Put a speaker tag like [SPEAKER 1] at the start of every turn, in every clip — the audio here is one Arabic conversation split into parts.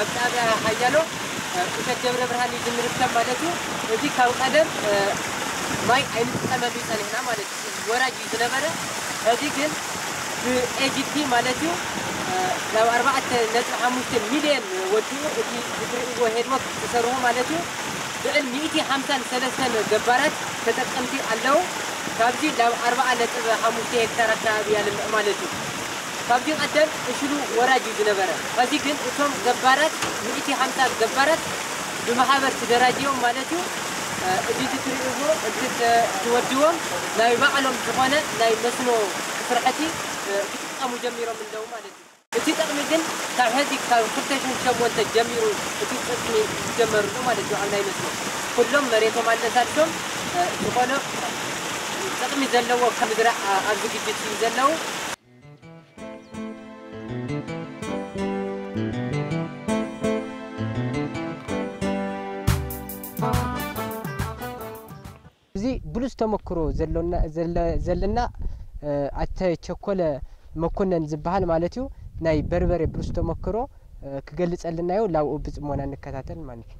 [SPEAKER 1] ኣብ ፃዕዳ ሓያሎ እሸት ደብረ ብርሃን እዩ ዝምርከብ ማለት እዩ እዚ ካብ ቀደም ማይ ኣይንጥቀመሉ እዩ ፀኒሕና ማለት እዩ ወራጅ እዩ ዝነበረ ሕዚ ግን ብኤጂፒ ማለት እዩ ናብ ኣርባዕተ ነጥቢ ሓሙሽተ ሚልዮን ወዲኡ እቲ ዝትርእይዎ ሄድወርክ ዝሰርሑ ማለት እዩ ልዕል ሚእቲ ሓምሳን ሰለስተን ገባራት ተጠቀምቲ ኣለው ካብዚ ናብ ኣርባዓ ነጥቢ ሓሙሽተ ሄክታር ኣካባቢ እያ ልምዕ ማለት እዩ كابدين قدام اشلو وراجي جنبرة فزي كن اتوم قبارات مئتي حمسة قبارات بمحابر تدراجيهم مالاتيو اجيت تريئوهو اجيت توديوهم لا يبعلهم تغوانا لا يمسنو فرحتي كتبقى مجمرة من دو مالاتيو أنتي تقمدين كان هذيك كان كتشن شمو أنت جميرو أنتي تقسمي جمر لما لتو عن هاي نسمو كلهم مريتهم على ساتهم تقولوا تقمي زلوا كمدرع أزوكي جيتي زلوا እዚ ብሉስ ተመክሮ ዘለና ኣተ ቸኮለ መኮነን ዝበሃል ማለት እዩ። ናይ በርበረ ብሉስ ተመክሮ ክገልፀልና ዩ ላብኡ ብፅሞና እንከታተል ማለት እዩ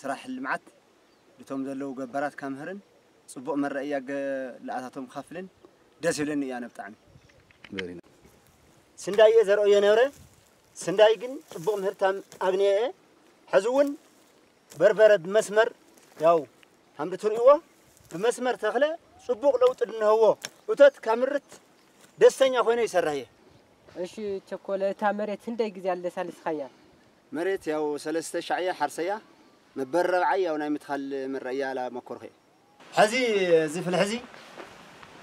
[SPEAKER 2] ስራሕ ልምዓት እቶም ዘለዉ ገባራት ካምህርን ፅቡቕ መረእያ ንኣታቶም ካፍልን ደስ ይብለኒ እያ ብጣዕሚ ስንዳይ እየ ዘርአዮ ነብረ ስንዳይ ግን ፅቡቕ ምህርታ ኣግንየ እየ ሕዚ እውን በርበረ ብመስመር ያው ከምቲ ትርእይዎ ብመስመር ተኽለ ፅቡቕ ለውጢ ንህቦ እቶት ካብ ምርት ደስተኛ ኮይኑ ይሰርሕ እየ
[SPEAKER 1] እሺ ቸኮለ እታ መሬት ክንደይ ግዜ ኣለሳልስኻያ
[SPEAKER 2] መሬት ያው ሰለስተ ሻዕያ ሓርሰያ مبرر عيا ونا متخل من ريالا مكرخي حزي زي في الحزي؟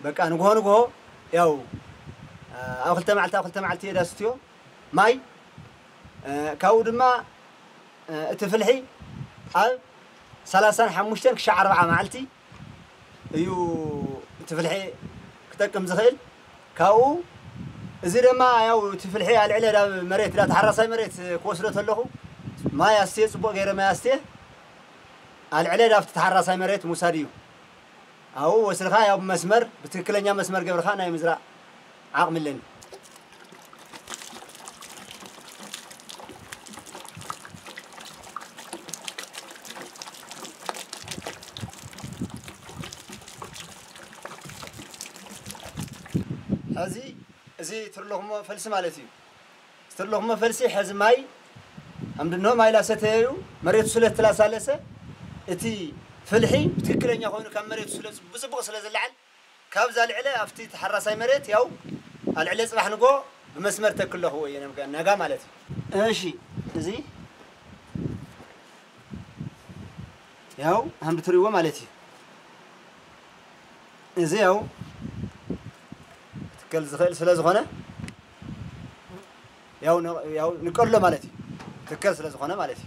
[SPEAKER 2] بقى نقوه نقوه. ياو. آه، أو خلت معلت أو خلت معلت يدا ستيو. ماي. آه، كاود ما آه، تفلحي أو سلاسان حموشتين كشع أربعة معلتي. يو تفلحي كتكم زخيل. كاو. زي ما ياو تفلحي على العلا مريت لا تحرصي مريت كوسلو تلوه ما يستيه سبوا غير ما يستيه العليد أفت تحرى سامريت مساريو أو وسرخا يا أبو مسمر بتكلن يا مسمر قبل خانة يا مزرع عاق من لين هذي زي ترلهم فلس مالتي ترلهم فلسي حزمي هم دنهم هاي لا ستهيو مريت سلة ثلاثة لسه أتي فلحي بتكلني يا خوينا كم مريت سلز بزبوق سلز العل كابز على علا أفتي تحرى ساي مريت ياو العلا صباح نقو بمسمرته كله هو يعني مكان نجا مالت إيشي زي ياو هم بتروي مالتي زي ياو تكل زخيل سلز خانة ياو ياو نكرله مالتي تكل سلز خانة مالتي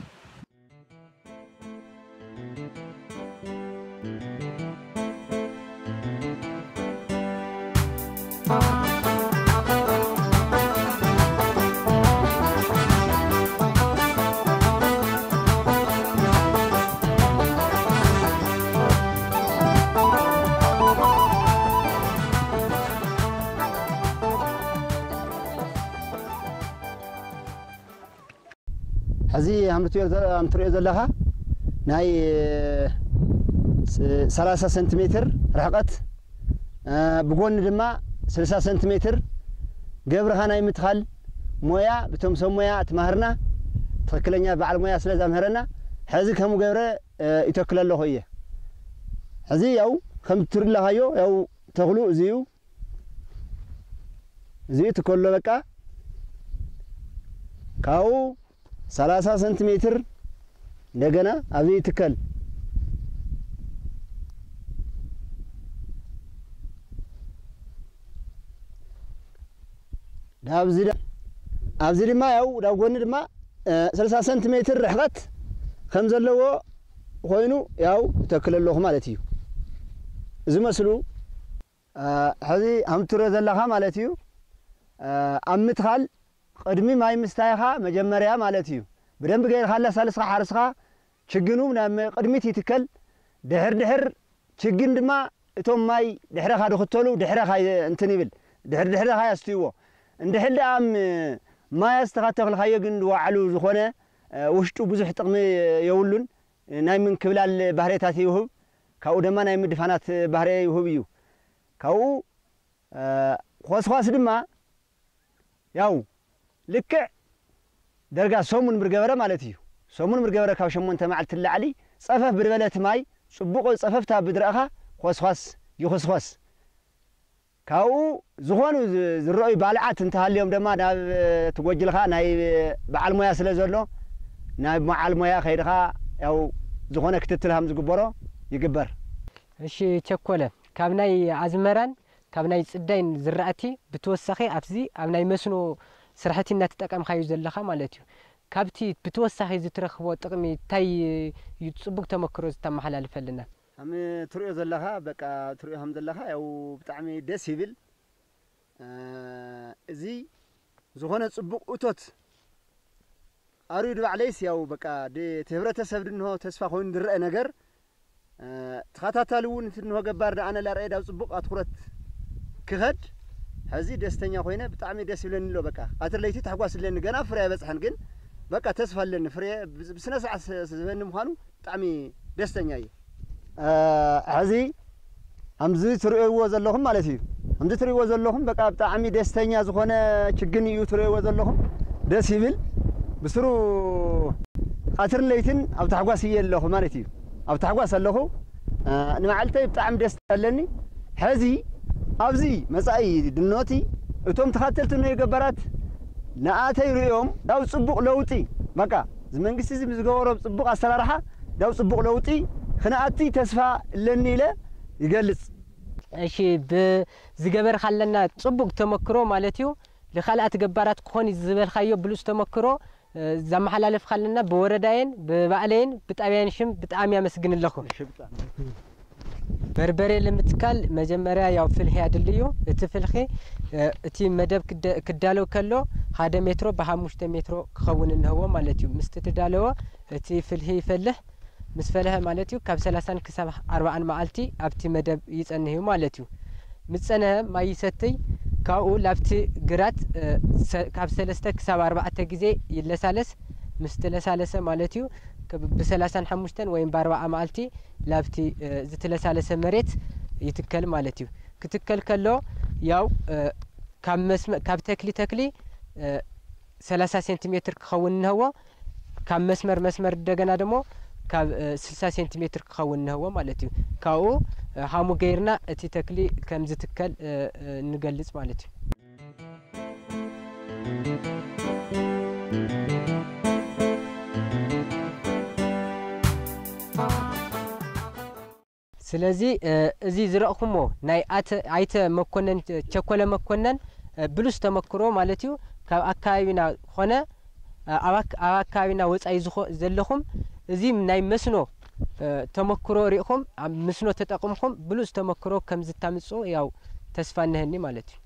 [SPEAKER 2] ሕዚ ከም እትሪኦ ዘለኻ ናይ 30 ሰንቲሜትር ርሕቐት ብጎኒ ድማ 60 ሰንቲሜትር ገብርኻ ናይ ምትኻል ሞያ ብቶም ሰብ ሞያ እትማህርና ትኽክለኛ በዓል ሞያ ስለ ዘምህረና ሕዚ ከምኡ ገብረ ይተክል ኣለኹ እየ ሕዚ ያው ከም ትርላኻዮ ያው ተኽሉ እዚዩ እዚኡ ትከሎ በቃ ካብኡ ሰላሳ ሴንቲሜትር እንደገና ኣብዚ ትከል። ኣብዚ ኣብዚ ድማ ያው ዳብ ጎኒ ድማ 60 ሴንቲሜትር ርሕቀት ከም ዘለዎ ኮይኑ ያው ተክል ኣለኹ ማለት እዩ። እዚ መስሉ ሕዚ ከም ትሪኦ ዘለኻ ማለት እዩ። ኣብ ምትኻል ቅድሚ ማይ ምስታይኻ መጀመርያ ማለት እዩ ብደንቢ ገይርካ ኣለሳልስኻ ሓርስኻ ችግኑ ናብ ቅድሚት ይትከል ድሕር ድሕር ችግን ድማ እቶም ማይ ድሕረኻ ድኽተሉ ድሕረኻ እንትን ይብል ድሕር ድሕረኻ ያስትይዎ እንድሕል ደኣ ማያ ዝተኻተኽልካዮ ግን ዋዕሉ ዝኾነ ውሽጡ ብዙሕ ጥቕሚ የብሉን ናይ ምንክብላል ባህርታት ይውህብ ካብኡ ድማ ናይ ምድፋናት ባህር ይውህብ እዩ ካብኡ ኮስኳስ ድማ ያው لك درجة سومن برجورة مالتيو سومن برجبرة كاو شمون تمعلت اللعلي صفف بربلة ماي صبوق صففتها بدرأها خس خس يخس خس كاو زخوان زرأي بالعات انتهى اليوم دما ناب تقوجلها ناي بعل مويا سلازلو ناب معل مويا خيرها أو زخون كتتلهم زقبرو يقبر
[SPEAKER 1] እሺ ቸኮለ ካብ ናይ ኣዝመራን ካብ ናይ ፅዳይን ዝራእቲ ብተወሳኺ ኣብዚ ኣብ ናይ መስኖ سرحتي نت تقام خايز دلخا مالتي كابتي بتوسخي زي ترخبو تقمي تاي يتصبك تمكرو
[SPEAKER 2] تم حلال فلنا ام تروي زلخا بقى تروي الحمد لله أو بتعمي ديسيبل آه زي زهونه صبق اوتوت اريد عليه سي أو دي تهبره تسبد انه تسفا خوين درى نغر آه تخاتاتالو انت انه جبار أنا لا رايد أو صبق اتخرت كهد ሕዚ ደስተኛ ኮይነ ብጣዕሚ ደስ ይብለኒ ኣሎ በቃ ኣትር ለይቲ ታሕጓስ ኣለኒ ገና ፍረ ኣይበፅሐን ግን በቃ ተስፋ ኣለኒ ፍረ ብስነ ስርዓት ዝህበኒ ምዃኑ ብጣዕሚ ደስተኛ እየ ሕዚ ከምዚ ትርእይዎ ዘለኹም ማለት እዩ ከምዚ ትርእይዎ ዘለኹም በቃ ብጣዕሚ ደስተኛ ዝኾነ ችግን እዩ ትርእይዎ ዘለኹም ደስ ይብል ብስሩ ቀትርን ለይትን ኣብ ታሕጓስ እየ ኣለኹ ማለት እዩ ኣብ ታሕጓስ ኣለኹ ንመዓልተይ ብጣዕሚ ደስ ኣለኒ ሕዚ أبزي مسأي دنوتي أتوم تخاتلت إنه يقبرت نأتي يوم داو صبوق لوتي بكا زمان قصي زي مزجور صبوق أسرع رحة داو صبوق لوتي خنا أتي تسفى للنيلة
[SPEAKER 1] يجلس أشي بزجبر خلنا صبوق تمكرو مالتيو لخلق تقبرت كون الزبر خيو بلوس تمكرو زم حلال خلنا بورداين ببعلين بتأمين شم بتأمين مسجن اللخو በርበሬ ንምትካል መጀመርያ ያው ፍልሒ ኣድልዩ እቲ ፍልሒ እቲ መደብ ክዳለው ከሎ ሓደ ሜትሮ ብሓሙሽተ ሜትሮ ክኸውን እንህዎ ማለት እዩ። ምስ ትዳለወ እቲ ፍልሒ ይፈልሕ ምስ ፈለሐ ማለት እዩ። ካብ ሰላሳን ክሳብ ኣርባዓን መዓልቲ ኣብቲ መደብ ይጸንህ እዩ ማለት እዩ። ምስ ጸንሐ ማይ ይሰትይ ካብኡ ላብቲ ግራት ካብ ሰለስተ ክሳብ ኣርባዕተ ግዜ ይለሳለስ ምስ ተለሳለሰ ማለት እዩ ብሰላሳን ሓሙሽተን ወይም ብኣርባዓ መዓልቲ ላብቲ ዝተለሳለሰ መሬት ይትከል ማለት እዩ። ክትከል ከሎ ያው ካብ ተክሊ ተክሊ ሰላሳ ሴንቲሜትር ክኸውን እንህዎ። ካብ መስመር መስመር እንደገና ደሞ ካብ ስልሳ ሴንቲሜትር ክኸውን እንህዎ ማለት እዩ። ካብኡ ሃሙ ገይርና እቲ ተክሊ ከም ዝትከል ንገልጽ ማለት እዩ ስለዚ እዚ ዝረእኹሞ ናይ ኣይተ መኮነን ቸኮለ መኮነን ብሉስ ተመክሮ ማለት እዩ ካብ ኣከባቢና ኮነ ኣብ ኣከባቢና ወፃኢ ዘለኹም እዚ ናይ መስኖ ተመክሮ ሪኢኹም ኣብ መስኖ ተጠቅምኩም ብሉፅ ተመክሮ ከም ዝታምፁ ያው ተስፋ እነህኒ ማለት እዩ